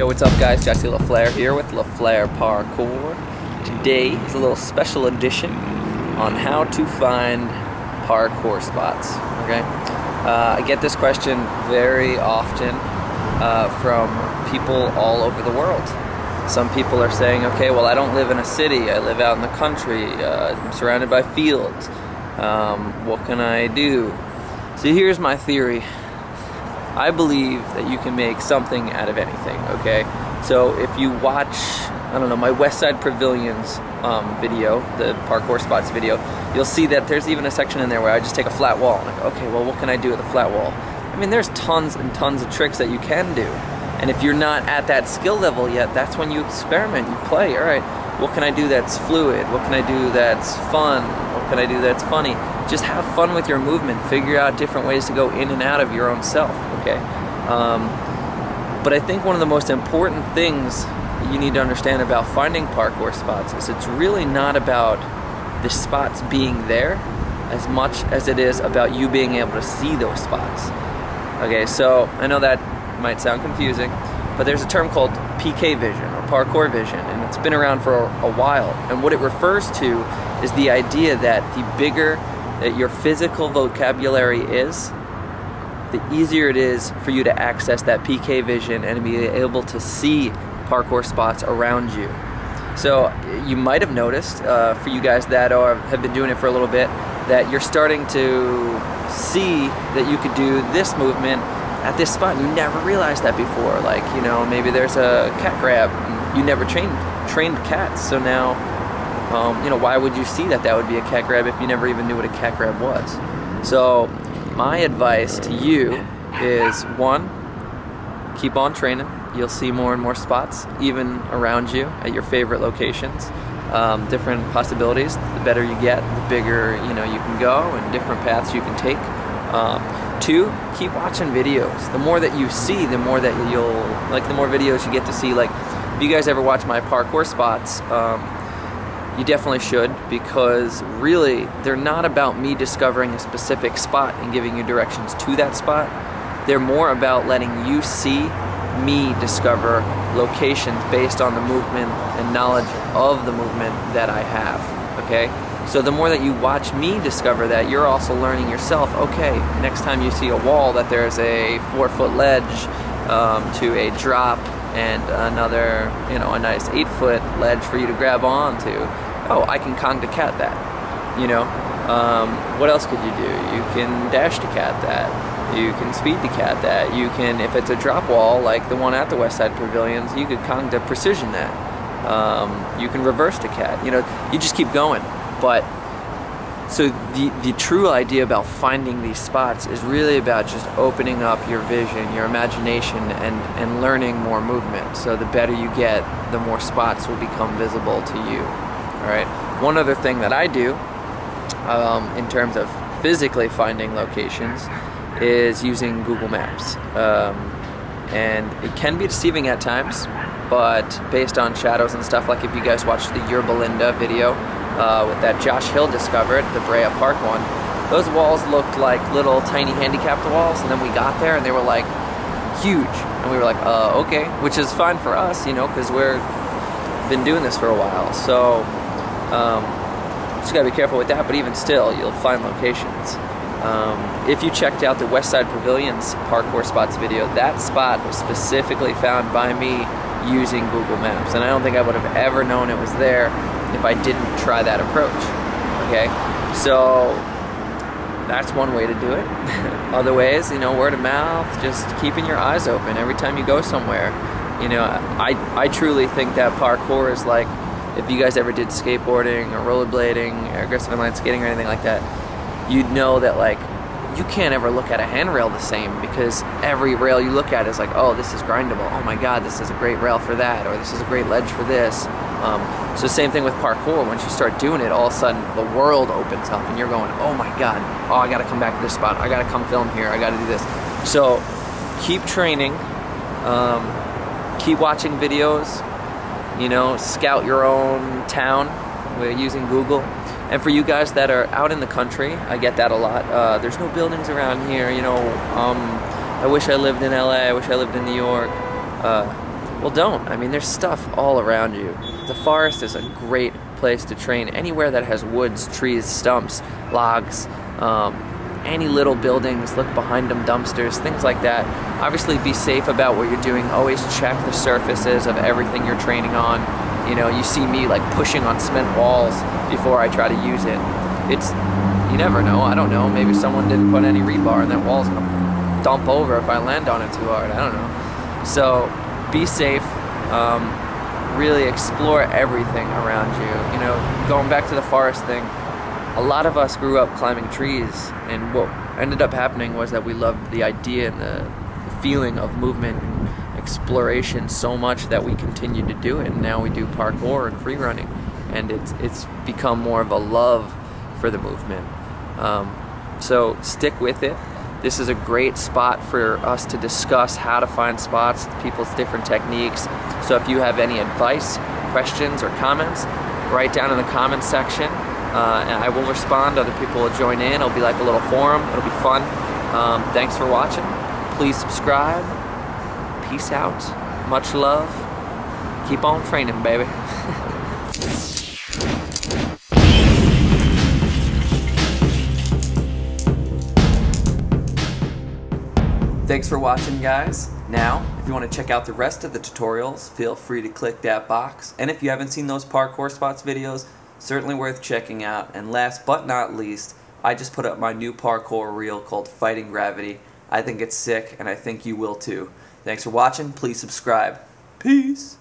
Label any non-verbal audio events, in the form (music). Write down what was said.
Yo, what's up guys? Jesse LaFlair here with LaFlair Parkour. Today is a little special edition on how to find parkour spots, okay? Uh, I get this question very often uh, from people all over the world. Some people are saying, okay, well I don't live in a city, I live out in the country, uh, I'm surrounded by fields. Um, what can I do? So here's my theory. I believe that you can make something out of anything, okay? So if you watch, I don't know, my West Side Pavilions um, video, the parkour spots video, you'll see that there's even a section in there where I just take a flat wall. I'm okay, well, what can I do with a flat wall? I mean, there's tons and tons of tricks that you can do. And if you're not at that skill level yet, that's when you experiment, you play. All right, what can I do that's fluid? What can I do that's fun? What can I do that's funny? Just have fun with your movement. Figure out different ways to go in and out of your own self, okay? Um, but I think one of the most important things you need to understand about finding parkour spots is it's really not about the spots being there as much as it is about you being able to see those spots. Okay, so I know that might sound confusing, but there's a term called PK vision or parkour vision, and it's been around for a while. And what it refers to is the idea that the bigger that your physical vocabulary is, the easier it is for you to access that PK vision and be able to see parkour spots around you. So you might have noticed, uh, for you guys that are, have been doing it for a little bit, that you're starting to see that you could do this movement at this spot. You never realized that before. Like, you know, maybe there's a cat grab. You never trained trained cats, so now, um, you know, why would you see that that would be a cat grab if you never even knew what a cat grab was? So, my advice to you is one, keep on training. You'll see more and more spots, even around you at your favorite locations. Um, different possibilities. The better you get, the bigger you know you can go, and different paths you can take. Um, two, keep watching videos. The more that you see, the more that you'll like. The more videos you get to see. Like, if you guys ever watch my parkour spots, um, you definitely should because really they're not about me discovering a specific spot and giving you directions to that spot. They're more about letting you see me discover locations based on the movement and knowledge of the movement that I have. Okay? So the more that you watch me discover that, you're also learning yourself, okay, next time you see a wall that there's a four foot ledge um, to a drop and another, you know, a nice eight foot ledge for you to grab onto. Oh, I can Kong to cat that. You know, um, what else could you do? You can dash to cat that. You can speed to cat that. You can, if it's a drop wall like the one at the West Side Pavilions, you could Kong to precision that. Um, you can reverse to cat. You know, you just keep going. But so the the true idea about finding these spots is really about just opening up your vision, your imagination, and and learning more movement. So the better you get, the more spots will become visible to you. All right. One other thing that I do um, in terms of physically finding locations is using Google Maps. Um, and it can be deceiving at times, but based on shadows and stuff, like if you guys watched the Yorba Linda video uh, that Josh Hill discovered, the Brea Park one, those walls looked like little tiny handicapped walls, and then we got there and they were like huge, and we were like, uh, okay, which is fine for us, you know, because we're been doing this for a while, so um, just gotta be careful with that. But even still, you'll find locations. Um, if you checked out the Westside Pavilions parkour spots video, that spot was specifically found by me using Google Maps. And I don't think I would have ever known it was there if I didn't try that approach. Okay? So that's one way to do it. (laughs) Other ways, you know, word of mouth, just keeping your eyes open every time you go somewhere. You know, I, I truly think that parkour is like if you guys ever did skateboarding or rollerblading or aggressive inline skating or anything like that, you'd know that like you can't ever look at a handrail the same because every rail you look at is like, oh, this is grindable. Oh my God, this is a great rail for that, or this is a great ledge for this. Um, so same thing with parkour. Once you start doing it, all of a sudden the world opens up, and you're going, oh my God, oh I got to come back to this spot. I got to come film here. I got to do this. So keep training. Um, keep watching videos. You know, scout your own town with using Google. And for you guys that are out in the country, I get that a lot. Uh, there's no buildings around here, you know. Um, I wish I lived in LA. I wish I lived in New York. Uh, Well, don't. I mean, there's stuff all around you. The forest is a great place to train. Anywhere that has woods, trees, stumps, logs, um, any little buildings, look behind them, dumpsters, things like that. Obviously, be safe about what you're doing. Always check the surfaces of everything you're training on. You know, you see me like pushing on cement walls before I try to use it. It's, you never know. I don't know. Maybe someone didn't put any rebar and that wall's gonna dump over if I land on it too hard. I don't know. So, be safe. Um, really explore everything around you. You know, going back to the forest thing, a lot of us grew up climbing trees, and what ended up happening was that we loved the idea and the, feeling of movement and exploration so much that we continued to do it. And now we do parkour and free running, and it's it's become more of a love for the movement. Um, so stick with it. This is a great spot for us to discuss how to find spots, people's different techniques. So if you have any advice, questions, or comments, write down in the comments section. Uh, and I will respond. Other people will join in. It'll be like a little forum. It'll be fun. Um, thanks for watching. Please subscribe. Peace out. Much love. Keep on training, baby. (laughs) Thanks for watching guys. Now, if you want to check out the rest of the tutorials, feel free to click that box. And if you haven't seen those parkour spots videos, certainly worth checking out. And last but not least, I just put up my new parkour reel called Fighting Gravity. I think it's sick, and I think you will too. Thanks for watching. Please subscribe. Peace.